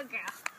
Good girl.